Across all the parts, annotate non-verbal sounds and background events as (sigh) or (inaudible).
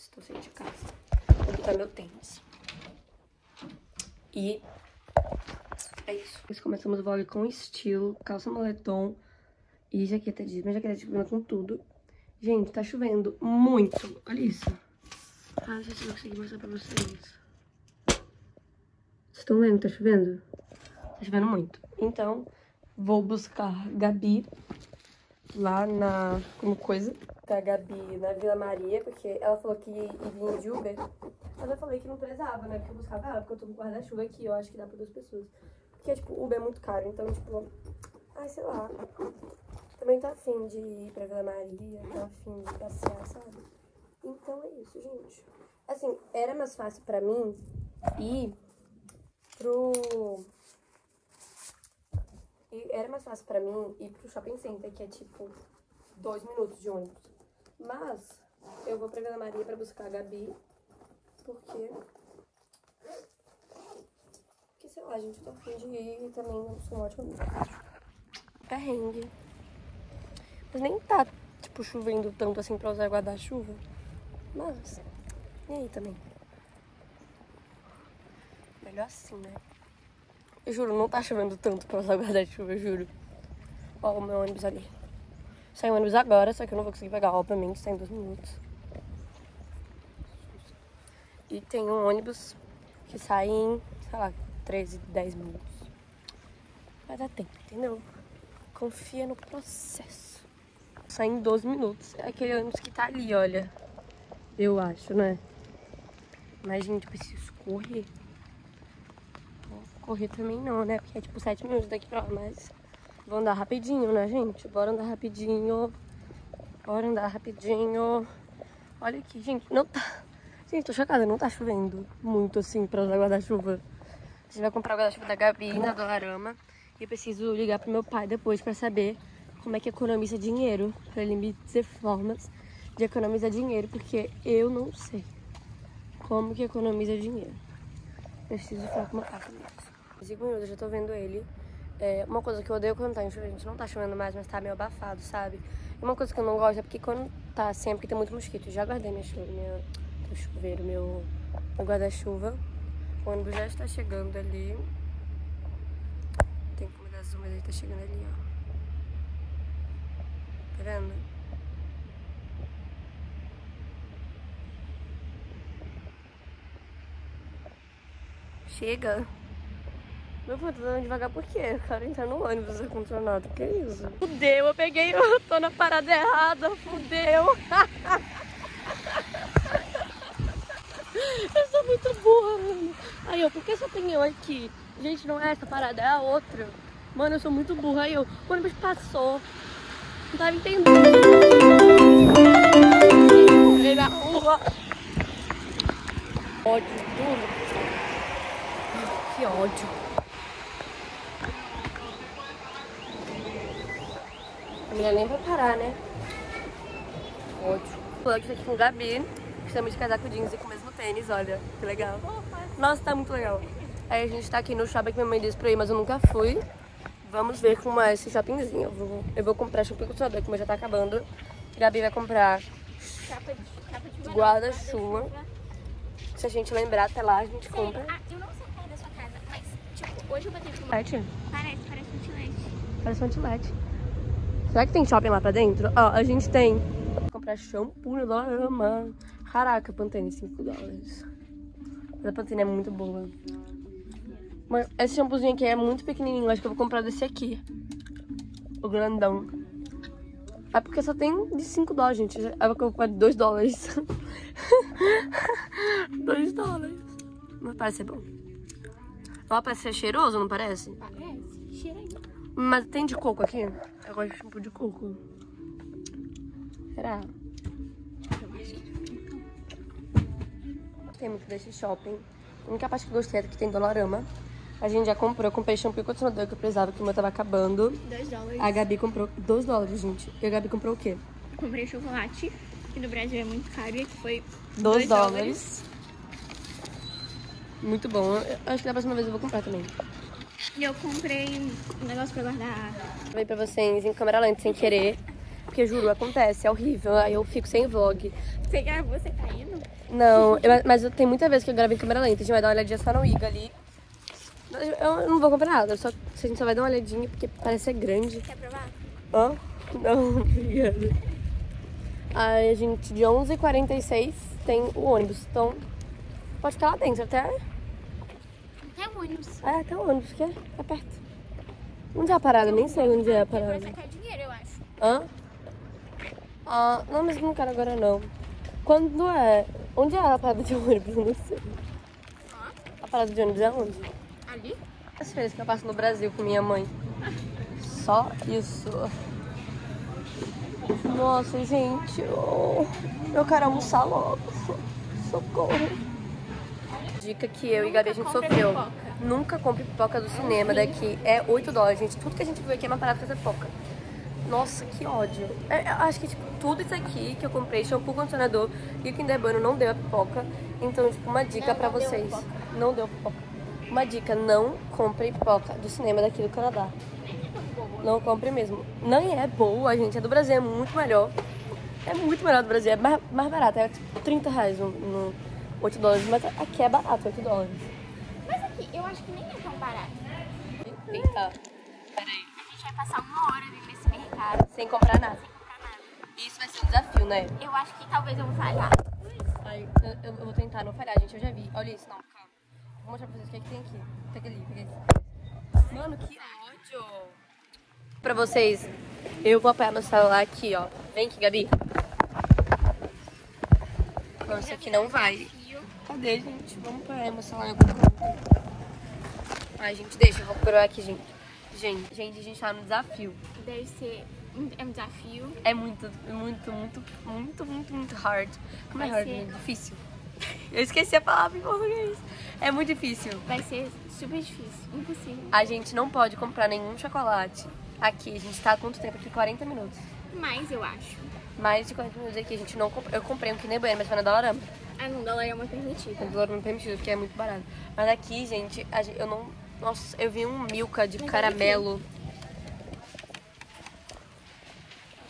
Estou saindo de casa. Vou botar meu tênis. E é isso. Nós começamos o vlog com estilo, calça moletom e jaqueta jeans. Minha jaqueta de combina com tudo. Gente, tá chovendo muito. Olha isso. Ah, não sei se eu vou conseguir mostrar pra vocês. Vocês estão vendo? Tá chovendo? Tá chovendo muito. Então, vou buscar Gabi lá na... como coisa. Tá a Gabi na Vila Maria, porque ela falou que ia vir de Uber. Mas eu falei que não precisava, né? Porque eu buscava ela, porque eu tô com guarda-chuva aqui, eu acho que dá pra duas pessoas. Porque, tipo, Uber é muito caro, então, tipo... Ai, sei lá. Também tá afim de ir pra Vila Maria, tá afim de passear, sabe? Então é isso, gente. Assim, era mais fácil pra mim ir pro... Era mais fácil pra mim ir pro shopping center, que é tipo dois minutos de ônibus. Mas eu vou pra Vila Maria pra buscar a Gabi, porque... Porque, sei lá, gente, eu tô afim de ir e também eu sou um ótimo. Perrengue. Mas nem tá, tipo, chovendo tanto assim pra usar guarda-chuva. Mas, e aí também? Melhor assim, né? Eu juro, não tá chovendo tanto pra usar guarda-chuva, eu juro. Ó, o meu ônibus ali. Sai o ônibus agora, só que eu não vou conseguir pegar, obviamente, sai em dois minutos. E tem um ônibus que sai em, sei lá, 13, 10 minutos. Vai dar tempo, entendeu? Confia no processo. Sai em 12 minutos. É aquele ônibus que tá ali, olha. Eu acho, né? Mas, gente, eu preciso correr. Correr também não, né? Porque é tipo 7 minutos daqui pra lá, mas vou andar rapidinho, né, gente? Bora andar rapidinho. Bora andar rapidinho. Olha aqui, gente, não tá... Gente, tô chocada, não tá chovendo muito assim pra usar guarda-chuva. A gente vai comprar o guarda-chuva da Gabi na Dolarama. E eu preciso ligar pro meu pai depois pra saber como é que economiza dinheiro. Pra ele me dizer formas de economizar dinheiro, porque eu não sei como que economiza dinheiro. Preciso falar com meu pai sobre. Cinco minutos, já tô vendo ele. É, uma coisa que eu odeio quando tá em chuva, gente, não tá chovendo mais, mas tá meio abafado, sabe? Uma coisa que eu não gosto é porque quando tá porque tem muito mosquito. Já guardei minha chuva, minha, meu chuveiro, meu, meu guarda-chuva. O ônibus já está chegando ali. Tem comida azul, mas ele tá chegando ali, ó. Tá vendo? Chega. Meu filho, tô andando devagar por quê? Eu quero entrar no ônibus ar-condicionado. Que isso? Fudeu, eu peguei, (laughs) eu tô na parada errada. Fudeu. (laughs) eu sou muito burra, mano. Aí, ó, por que só tem eu aqui? Gente, não é essa parada, é a outra. Mano, eu sou muito burra. Aí, ó, o ônibus passou. Não tava entendendo. Entrei na rua. Ódio, tudo. Que ódio. A mulher nem vai parar, né? Falando que tá aqui com o Gabi. Estamos de casaco jeans e com o mesmo tênis, olha. Que legal. Nossa, tá muito legal. Aí a gente tá aqui no shopping que minha mãe disse pra ir, mas eu nunca fui. Vamos ver como é esse shoppingzinho. Eu vou, eu vou comprar shopping condicionador, como já tá acabando. Gabi vai comprar guarda-chuva. Se a gente lembrar, até lá a gente compra. Ah, eu não sei qual é da sua casa, mas, tipo, hoje eu botei com uma... Parece, Parece, parece um tilete. parece um antilete. Será que tem shopping lá pra dentro? Ó, a gente tem. Vou comprar shampoo no Dorama. Caraca, Pantene, 5 dólares. Mas a Pantene é muito boa. Mas esse shampoozinho aqui é muito pequenininho. Acho que eu vou comprar desse aqui. O grandão. É porque só tem de 5 dólares, gente. Eu vou comprar de 2 dólares. (laughs) 2 dólares. Mas parece ser bom. Ó, parece ser cheiroso, não parece? Parece. Cheira aí. Mas tem de coco aqui? Eu gosto de shampoo de coco. Será? Tem muito desse shopping. A única parte que eu gostei é que tem Dolorama. A gente já comprou. Comprei shampoo e condicionador que eu precisava, que o meu tava acabando. 2 dólares. A Gabi comprou 2 dólares, gente. E a Gabi comprou o quê? Comprei chocolate, que no Brasil é muito caro e aqui foi 2 Dois dólares. Muito bom. Eu acho que da próxima vez eu vou comprar também. E eu comprei um negócio pra guardar. Falei pra vocês em câmera lenta, sem querer. porque juro, acontece, é horrível. Aí eu fico sem vlog. Você gravou você caindo? Não, eu- mas eu, tem muita vez que eu gravei em câmera lenta. A gente vai dar uma olhadinha só no Iga ali. Eu não vou comprar nada, só, a gente só vai dar uma olhadinha porque parece ser grande. Quer provar? Hã? Não, (laughs) obrigada. Aí a gente, de 11h46, tem o ônibus. Então, pode ficar lá dentro até. É um ônibus. É, até o ônibus, que é, é perto. Onde é a parada? Nem sei onde é a parada. sacar dinheiro, eu acho. Hã? Ah, não, mas não quero agora não. Quando é? Onde é a parada de ônibus? Não sei. A parada de ônibus é onde? Ali? As férias que eu passo no Brasil com minha mãe. Só isso. Nossa, gente. Eu, eu quero almoçar logo. Socorro. Dica que eu e Gabi a gente sofreu. pipoca. Nunca compre pipoca do cinema daqui. É 8 dólares, gente. Tudo que a gente viu aqui é mais barato que essa pipoca. Nossa, que ódio. É, eu acho que, tipo, tudo isso aqui que eu comprei, shampoo, condicionador e o Kinder Bueno não deu a pipoca. Então, tipo, uma dica Não, pra não deu vocês. pipoca. Não deu pipoca. Uma dica, não compre pipoca do cinema daqui do Canadá. Não compre mesmo. Não é boa, gente. A do Brasil é muito melhor. É muito melhor do Brasil. É mais, mais barato. É tipo 30 reais no, no 8 dólares. Mas aqui é barato, 8 dólares. Mas aqui, eu acho que nem é tão barato. Eita. Peraí. A gente vai passar uma hora dentro desse mercado Sem comprar nada. sem comprar nada. Isso vai ser um desafio, né? Eu acho que talvez eu vou falhar. Ai, eu, eu- eu vou tentar não falhar, gente. Eu já vi. Olha isso, não, calma. Vou mostrar pra vocês o que, é que tem aqui. Pega ali, pega ali. Mano, que ódio. Pra vocês, eu vou apoiar meu celular aqui, ó. Vem aqui, Gabi. Não, isso aqui não vai. Cadê, gente? Vamos meu celular em algum canto. Ai, gente, deixa. Eu vou procurar aqui, gente. Gente, gente, a gente tá no desafio. Deve ser um, é um desafio. É muito, muito, muito, muito, muito, muito hard. Como é hard? ser- né? Difícil. Eu esqueci a palavra em português. É muito difícil. Vai ser super difícil. Impossível. A gente não pode comprar nenhum chocolate aqui. A gente tá há quanto tempo aqui? 40 minutos. Mas eu acho. Mais de 40 minutos aqui. A gente não comprou. Eu comprei um Kinder Bueno, mas foi na Dollarama. Ah, não, dólar é uma permitida. O Dollarama permitido, porque é muito barato. Mas aqui, gente, a gente- eu não... Nossa, eu vi um Milka de Mas olha caramelo.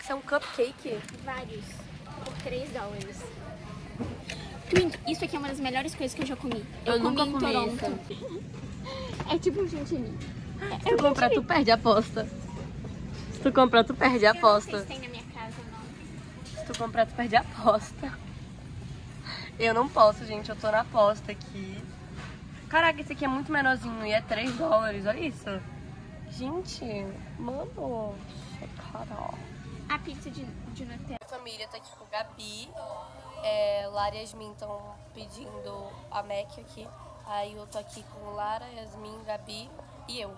Isso é um cupcake? Vários. Por 3 dólares. Twink, isso aqui é uma das melhores coisas que eu já comi. Eu nunca comi em comi Toronto. É tipo um chantilly. Se tu comprar, tu perde a aposta. Se tu comprar, tu perde a Eu não sei aposta. se tem na minha casa ou não. Se tu comprar, tu perde a aposta. Eu não posso, gente. Eu tô na aposta aqui. Caraca, esse aqui é muito menorzinho e é 3 dólares. Olha isso. Gente, mano. Cara. A pizza de, de Nutella. Minha família tá aqui com Gabi. É, Lara e Yasmin estão pedindo a Mac aqui. Aí eu tô aqui com Lara, Yasmin, Gabi e eu.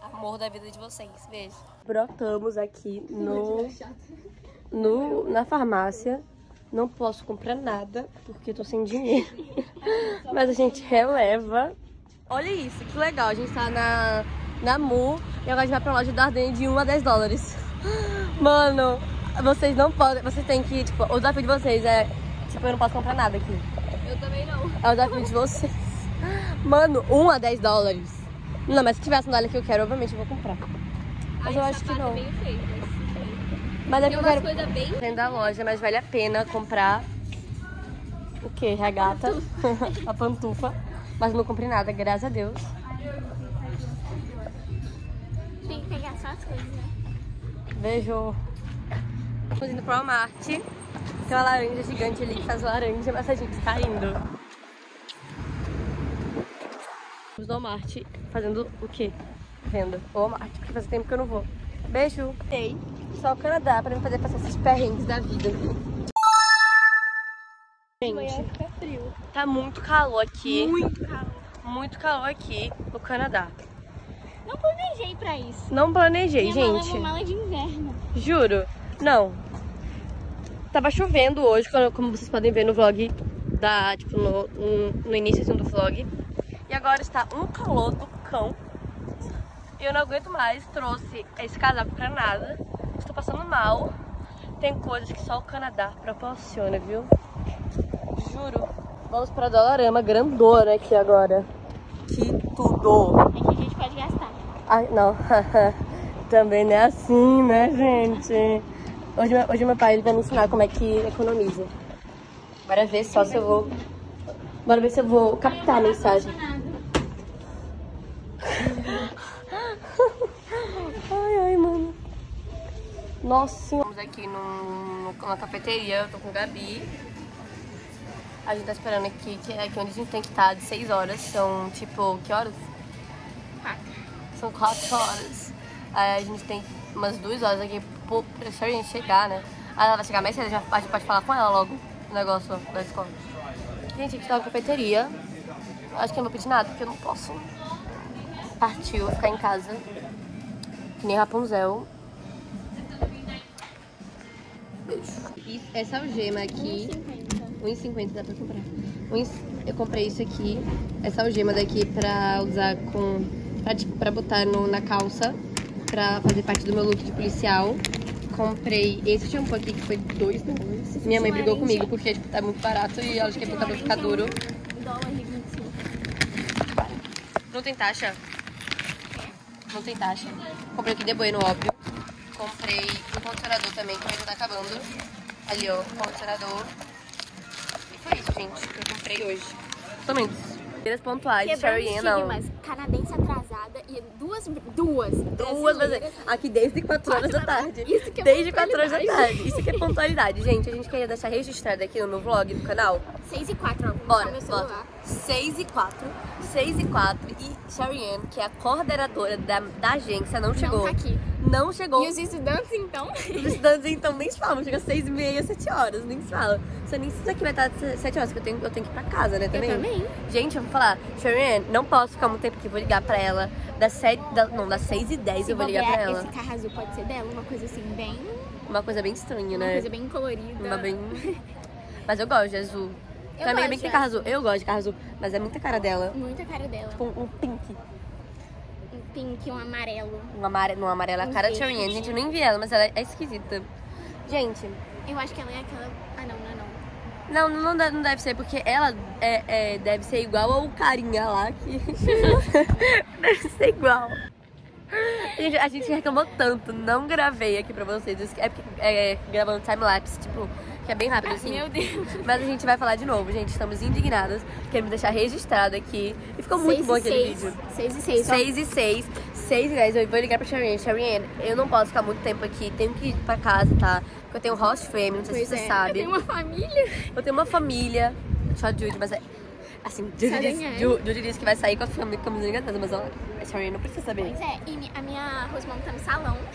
Amor da vida de vocês. Beijo. Brotamos aqui no, no, na farmácia. Não posso comprar nada porque tô sem dinheiro. (laughs) Mas a gente releva. Olha isso, que legal. A gente tá na, na Mu e agora a gente vai pra loja da Arden de 1 a 10 dólares. (gasps) Mano, vocês não podem. Vocês têm que. Tipo, o desafio de vocês é. Tipo, eu não posso comprar nada aqui. Eu também não. É o desafio de vocês. (laughs) Mano, 1 a 10 dólares. Não, mas se tiver a sandália que eu quero, obviamente eu vou comprar. Mas eu acho que não. Bem feito. Mas é porque umas coisas bem... Dentro da loja, mas vale a pena comprar. O que? Regata. (laughs) a pantufa. Mas não comprei nada, graças a Deus. Tem que pegar só as coisas, né? Beijo. Estamos indo pro Walmart. Tem uma laranja gigante ali que faz laranja, mas a gente tá indo. Estamos no Walmart fazendo o quê? Venda. Walmart, porque faz tempo que eu não vou. Beijo. Ei, só o Canadá pra me fazer passar esses perrengues da vida. Gente, fica frio. tá muito calor aqui. Muito calor. Muito calor aqui no Canadá. Não planejei pra isso. Não planejei, Minha mala é gente. uma mala de inverno. Juro. Não. Tava chovendo hoje, como vocês podem ver no vlog da, tipo, no, no, no início do vlog. E agora está um calor do cão. E eu não aguento mais. Trouxe esse casaco pra nada. Estou passando mal. Tem coisas que só o Canadá proporciona, viu? Juro. Vamos pra Dollarama grandona aqui agora. Que tudo. É que a gente pode gastar. Ai, não. (laughs) também não é assim, né, gente? Hoje, meu- hoje meu pai ele vai me ensinar como é que economiza. Bora ver só se eu vou. Bora ver se eu vou captar a mensagem. Ai, ai, mano. Nossa senhora. Estamos aqui num, numa cafeteria, eu tô com o Gabi. A gente tá esperando aqui, que é aqui onde a gente tem que estar, de 6 horas. São tipo, que horas? São 4 horas. Aí a gente tem umas 2 horas aqui pro professor a gente chegar, né? Aí ela vai chegar mais cedo, a gente pode falar com ela logo o negócio da escola. Gente, a gente tá na cafeteria. Acho que eu não vou pedir nada, porque eu não posso. Partiu, vou ficar em casa. Que nem Rapunzel. Beijo. E essa algema aqui. 1,50 dá pra comprar. Eu comprei isso aqui, essa algema daqui pra usar com. Pra, tipo, pra botar no, na calça, pra fazer parte do meu look de policial. Comprei esse shampoo aqui que foi 2 dólares. Minha mãe brigou comigo porque tipo, tá muito barato e ela acha que é pro cabelo ficar duro. Dólar 25. Não tem taxa? Não tem taxa. Comprei aqui de bueno, óbvio. Comprei um condicionador também, que ainda tá acabando. Ali, ó, condicionador. E foi isso, gente, que eu comprei hoje. Somente. Primeiras pontuais, Sherry Ann, não. estigmas. Canadense atrasada e duas, duas. Duas brasileiras. vezes. Aqui desde 4 horas da tarde. Isso que é Desde 4 horas da pontualidade. tarde. Isso que é pontualidade. Gente, a gente queria deixar registrado aqui no vlog do canal. 6 e 4, ó. Bora, meu bora. celular. 6 e 4. 6 e 4. E Sherry Ann, que é a coordenadora da, da agência, não chegou. Não tá aqui. Não chegou. E os estudantes, então? Os estudantes, então, nem se fala. Chega às 6 e meia, 7 horas. Nem se fala. Você nem se isso aqui vai estar 7 horas, que eu tenho, eu tenho que ir pra casa, né? Também. Eu também. Gente, eu vou falar. Sherry não posso ficar muito tempo aqui. Vou ligar pra ela. Das 7, da, não, das 6 e 10 eu vou ligar pra ela. Esse carro azul pode ser dela, uma coisa assim, bem. Uma coisa bem estranha, Uma né? coisa bem colorida. Uma bem... Mas eu gosto de azul. Eu Também é gosto bem que tem carro azul. Eu gosto de carro azul. Mas é muita cara dela. Muita cara dela. Um pink. Um pink, um amarelo. Um amarelo, um amarelo. A cara de verde. Sherry Gente, eu nem vi ela, mas ela é esquisita. Gente, Eu acho que ela é aquela. Ah, não, não, é não. Não, não deve, não deve ser, porque ela é, é- deve ser igual ao carinha lá que. (laughs) deve ser igual. Gente, a gente reclamou tanto, não gravei aqui pra vocês. É porque é, gravando time-lapse, tipo, que é bem rápido assim. Meu Deus. Mas a gente vai falar de novo, gente. Estamos indignadas. Queremos deixar registrado aqui. E ficou muito Seis bom aquele seis. vídeo. 6 e 6. 6 e 6, 6 e 10. Eu vou ligar pra Sharine. Sharine, eu não posso ficar muito tempo aqui. Tenho que ir pra casa, tá? Porque eu tenho host family, não sei Pois se você é. sabe. Eu tenho uma família. Eu tenho uma família, só a Judy, mas é. Assim, Judy disse, é? Ju- Judy disse que vai sair com a camisinha engatada, mas ó, a Sharine não precisa saber. Pois é, e a minha Rosemont tá no salão. (laughs)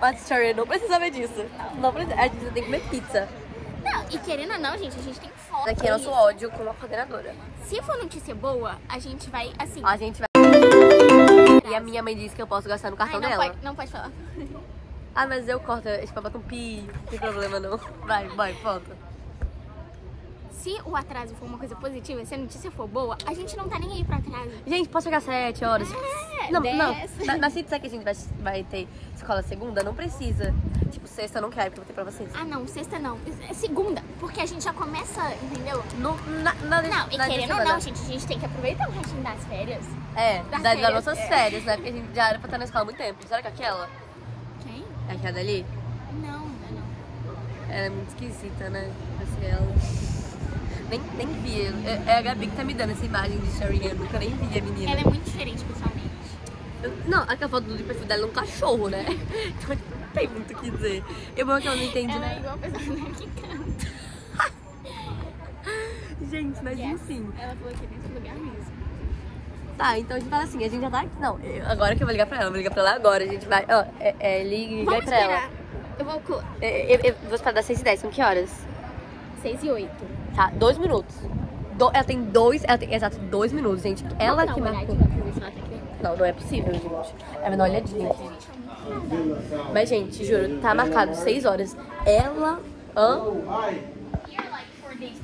Mas a Sharine não precisa saber disso. Não precisa. A gente tem que comer pizza. Não, e querendo ou não, gente, a gente tem foto. Daqui é nosso ódio com a coordenadora. Se for notícia boa, a gente vai, assim... A gente vai. E a minha mãe disse que eu posso gastar no Ai, cartão não, dela. pode, não pode falar. (laughs) Ah, mas eu corto esse papel com pi. Não tem problema não. Vai, vai, volta. Se o atraso for uma coisa positiva, se a notícia for boa, a gente não tá nem aí pro atraso. Gente, posso chegar às 7 horas? É, não, não. dez. Mas, se disser que a gente vai, vai ter escola segunda, não precisa. Tipo, sexta eu não quero, porque eu vou ter pra vocês. Ah, não, sexta não. É segunda, porque a gente já começa, entendeu? No, na, na, Não, e querendo ou não, gente, a gente tem que aproveitar o restinho das férias. É, das das, das férias, nossas é. férias, né? Porque a gente já era pra estar na escola há muito tempo. Será que é aquela? Quem? É aquela dali? Não, não, é não. Ela é muito esquisita, né? Assim, ela. Nem, nem vi. É, é a Gabi que tá me dando essa imagem de Sherry eu nunca nem vi a menina. Ela é muito diferente pessoalmente. Eu- Não, aquela foto do perfil dela é um cachorro, né? (laughs) Então tipo, não tem muito o que dizer. Eu bom que ela não entende Ela é nada. igual a pessoa (laughs) que canta. Gente, mas Yes. enfim. Ela falou que é nesse lugar mesmo. Tá, então a gente fala assim, a gente já tá aqui. Não, eu- agora que eu vou ligar pra ela, eu vou ligar pra ela agora. A gente vai. Ó, é, é, ligue Vamos pra ela. esperar. Eu vou É, Eu, eu vou esperar das 6 e 10, são que horas? 6 e 8. Tá, dois minutos. Do- ela tem dois, ela tem exato dois minutos, gente. Ela que marcou. Não, não é possível, gente. É uma olhadinha aqui. Mas, gente, juro, tá marcado 6 horas. Ela. Hã?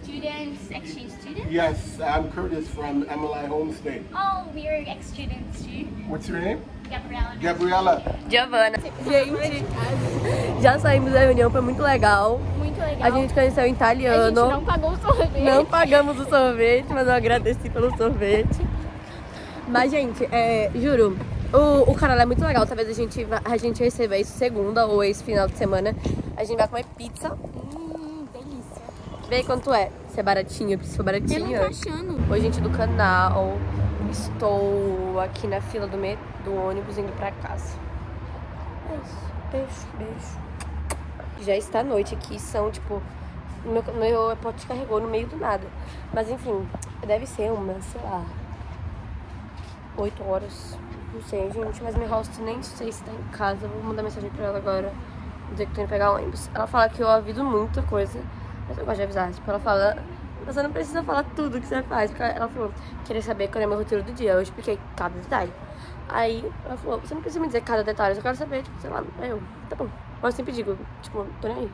Students, exchange students? Yes, I'm Curtis from MLI Homestay. Oh, we're ex-students too. What's your name? Gabriela. Gabriella. Giovana. Gente, já saímos da reunião, foi muito legal. Muito legal. A gente conheceu o A gente italiano. não pagou o sorvete. Não pagamos o sorvete, mas eu agradeci pelo sorvete. Mas, gente, é, juro, O, o canal é muito legal, talvez a gente, a gente receber isso segunda ou esse final de semana. A gente vai comer pizza. Hum, delícia. Vê quanto é. Se é baratinho, se for Eu não baratinho. tô achando. Oi, gente do canal. Estou aqui na fila do, me- do ônibus indo pra casa. É isso. Beijo, beijo. Já está noite aqui, são tipo. Meu, meu iPod descarregou no meio do nada. Mas enfim, deve ser uma, sei lá. 8 horas. Não sei, gente. Mas minha host nem sei se tá em casa. Vou mandar mensagem pra ela agora. Dizer que tô indo pegar o ônibus. Ela fala que eu aviso muita coisa. Mas eu gosto de avisar. Tipo, ela fala. Você não precisa falar tudo que você faz. Porque ela falou, queria saber qual é minha rotina do dia. Eu expliquei cada detalhe. Aí ela falou, você não precisa me dizer cada detalhe, eu quero saber, tipo, sei lá. Aí eu, tá bom. Eu sempre digo, tipo, tô nem aí.